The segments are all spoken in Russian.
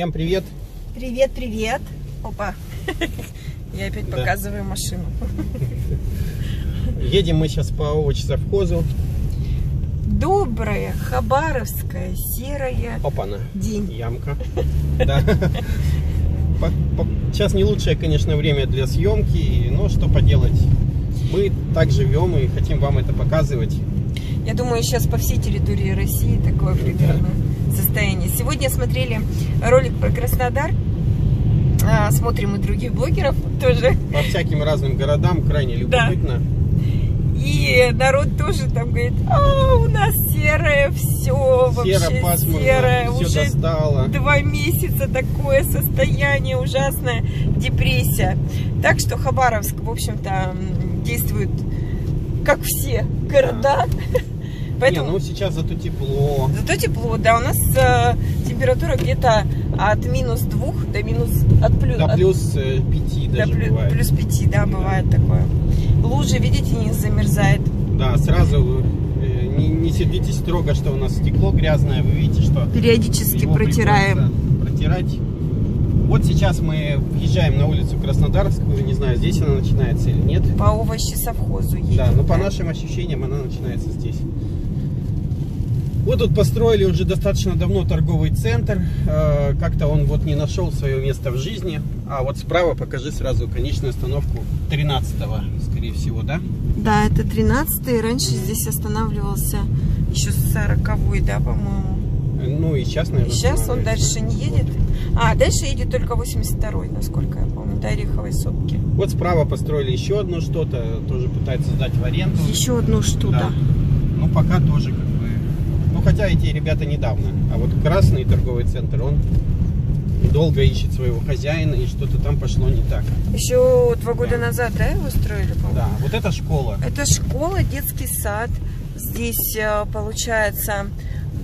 Всем привет! Привет, привет. Опа. Я опять Да. показываю машину. Едем мы сейчас по овощесовхозу. Доброе, хабаровское, серое Опа-на, день. ямка. Да. Сейчас не лучшее, конечно, время для съемки, но что поделать. Мы так живем и хотим вам это показывать. Я думаю, сейчас по всей территории России такое примерно состояние. Сегодня смотрели ролик про Краснодар. А, смотрим и других блогеров тоже. По всяким разным городам крайне любопытно. И народ тоже там говорит, а, у нас серое все, вообще Серо, пасмурно, серое, все уже достало. два месяца такое состояние, ужасная депрессия. Так что Хабаровск, в общем-то, действует как все города. Не, Поэтому ну сейчас зато тепло. зато тепло, да, у нас э, температура где-то от минус двух до минус от плюс, До плюс э, пяти до даже плю- бывает. плюс пяти, да, бывает такое. Лужи, видите, не замерзает. Да, сразу э, не, не сердитесь строго, что у нас стекло грязное. Вы видите, что Периодически протираем. протирать. Вот сейчас мы въезжаем на улицу Краснодарскую. Не знаю, здесь она начинается или нет. По овощи совхозу едем. Да, но по нашим ощущениям она начинается здесь. Вот тут построили уже достаточно давно торговый центр. Э, Как-то он вот не нашел свое место в жизни. А вот справа покажи сразу конечную остановку 13-го, скорее всего, да? Да, это 13-й. Раньше здесь останавливался еще 40-й, да, по-моему. Ну и сейчас, наверное. И сейчас он дальше не едет. А, дальше едет только 82-й, насколько я помню, до Ореховой сопки. Вот справа построили еще одно что-то, тоже пытаются сдать в аренду. Еще одно что-то. Да. Ну пока тоже как бы. Ну хотя эти ребята недавно. А вот красный торговый центр, он долго ищет своего хозяина и что-то там пошло не так. Еще два года Да. назад, да, его строили, по-моему? Да, вот это школа. Это школа, детский сад. Здесь, э, получается,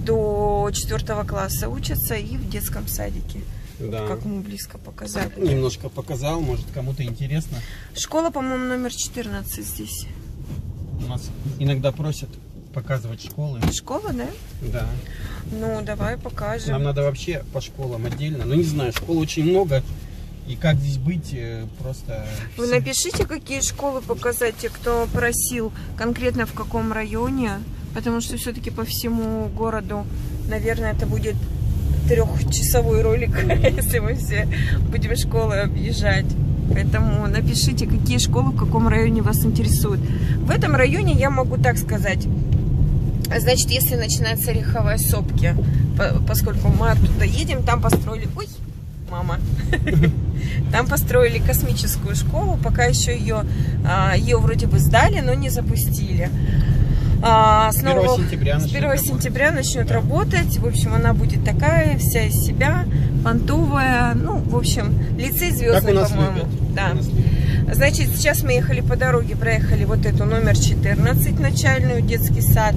до четвертого класса учатся и в детском садике. Да. Как мы близко показали. Немножко показал, может кому-то интересно. Школа, по-моему, номер 14 здесь. У нас иногда просят показывать школы. Школа, да? Да. Ну, давай покажем. Нам надо вообще по школам отдельно. Ну не знаю, школ очень много. И как здесь быть, э, просто... Вы напишите, какие школы показать, те, кто просил, конкретно в каком районе, потому что все-таки по всему городу, наверное, это будет трехчасовой ролик, если мы все будем школы объезжать. Поэтому напишите, какие школы в каком районе вас интересуют. В этом районе я могу так сказать. Значит, если начинается Ореховая сопки, по- поскольку мы оттуда едем, там построили... Ой, мама. Там построили космическую школу, пока еще ее, а, ее вроде бы сдали, но не запустили. А, С с 1 нового- сентября с начнет 1 работать. сентября начнет Да. работать. В общем, она будет такая, вся из себя, понтовая. Ну, в общем, лицей звездный, по-моему. Да. Как. Значит, сейчас мы ехали по дороге, проехали вот эту номер 14, начальную, детский сад.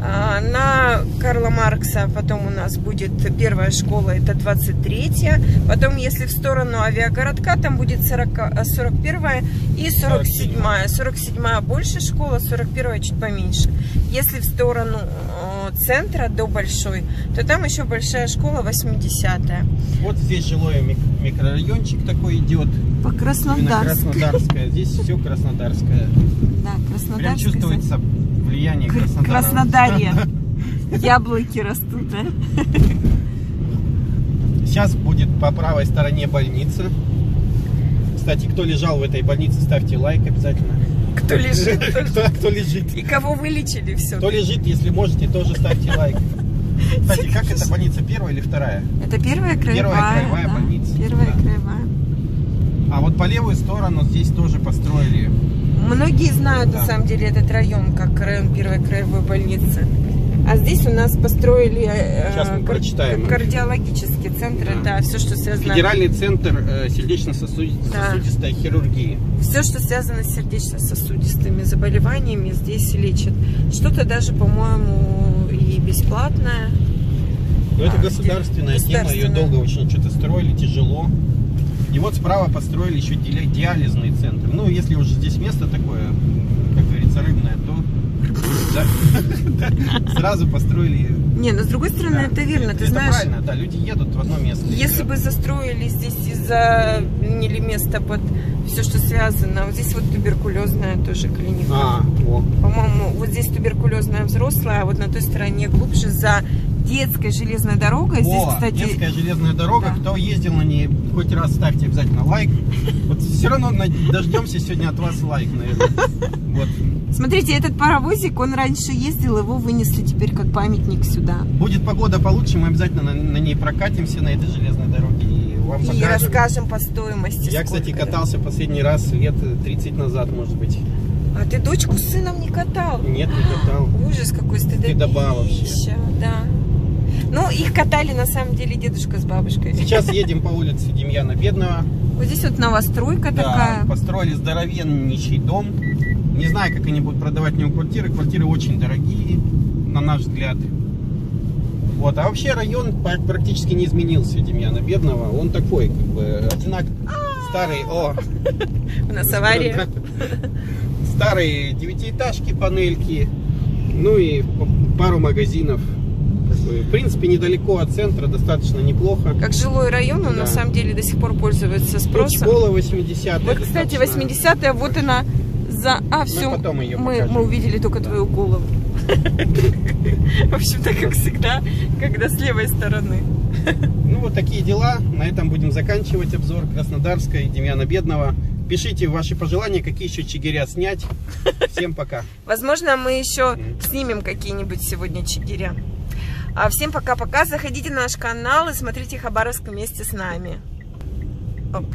А, На Карла Маркса потом у нас будет первая школа, это 23-я. Потом, если в сторону авиагородка, там будет 40, 41-я и 47-я. 47-я больше школа, 41-я чуть поменьше. Если в сторону э, центра до большой, то там еще большая школа, 80-я. Вот здесь жилой мик- микрорайончик такой идет. По Именно Краснодарск. Краснодарская. Здесь все Краснодарское. Да, Краснодарск. Прям чувствуется влияние Кр- Краснодара. Краснодарье. Яблоки растут, да? Сейчас будет по правой стороне больница. Кстати, кто лежал в этой больнице, ставьте лайк обязательно. Кто лежит. Кто, кто лежит. И кого вылечили все. Кто лежит, если можете, тоже ставьте лайк. Кстати, как эта больница, первая или вторая? Это первая краевая. Первая краевая да. больница, Первая да. краевая. А вот по левую сторону здесь тоже построили. Многие знают Да. на самом деле этот район как район первой краевой больницы. А здесь у нас построили э, Сейчас мы кар- прочитаем. кардиологический центр, Да. да, все, что связано, Федеральный центр э, сердечно-сосудистой хирургии. все, что связано с сердечно-сосудистыми заболеваниями, здесь лечат. Что-то даже, по-моему, и бесплатное. Но это А, государственная тема, ее государственная. долго очень что-то строили, тяжело. И вот справа построили еще диали- диализный центр. Ну, если уже здесь место такое, как говорится, рыбное, то сразу построили Не, но с другой стороны, Да. это верно. Ты это знаешь, правильно, да, люди едут в одно место. если бы застроили здесь и заняли место под все, что связано, вот здесь вот туберкулезная тоже клиника. А. По-моему, вот здесь туберкулезная взрослая, а вот на той стороне глубже за детской железной дорогой. Здесь, О, кстати, детская железная дорога. Да. Кто ездил на ней, хоть раз ставьте обязательно лайк. Вот все равно дождемся сегодня от вас лайк, наверное. Вот. смотрите, этот паровозик, он раньше ездил, его вынесли теперь как памятник сюда. Будет погода получше, мы обязательно на, на ней прокатимся, на этой железной дороге. И вам И покажем. расскажем по стоимости. Я, кстати, катался последний раз лет 30 назад, может быть. А ты дочку с сыном не катал? Нет, не катал. Ужас какой стыдобища. Стыдоба вообще. Да. Ну, их катали на самом деле дедушка с бабушкой. Сейчас едем по улице Демьяна Бедного. Вот здесь вот новостройка Да, такая. построили здоровеннейший дом. Не знаю, как они будут продавать в нем квартиры. Квартиры очень дорогие, на наш взгляд. Вот, а вообще район пр- практически не изменился Демьяна Бедного. Он такой, как бы, одинак... Старый, о, У нас авария. Старые девятиэтажки, панельки, ну и пару магазинов. Бы, В принципе, недалеко от центра, достаточно неплохо. Как жилой район, он Да. на самом деле до сих пор пользуется Тут спросом. школа 80 Вот, кстати, 80-я, вот она за... А, все, потом её мы, покажем. мы увидели только Да. твою голову. В общем-то, как всегда, когда с левой стороны. Ну, вот такие дела. На этом будем заканчивать обзор Краснодарской, Демьяна Бедного. Пишите ваши пожелания, какие еще чигиря снять. Всем пока. Возможно, мы еще снимем какие-нибудь сегодня чигиря. А всем пока-пока. Заходите на наш канал и смотрите Хабаровск вместе с нами. Оп.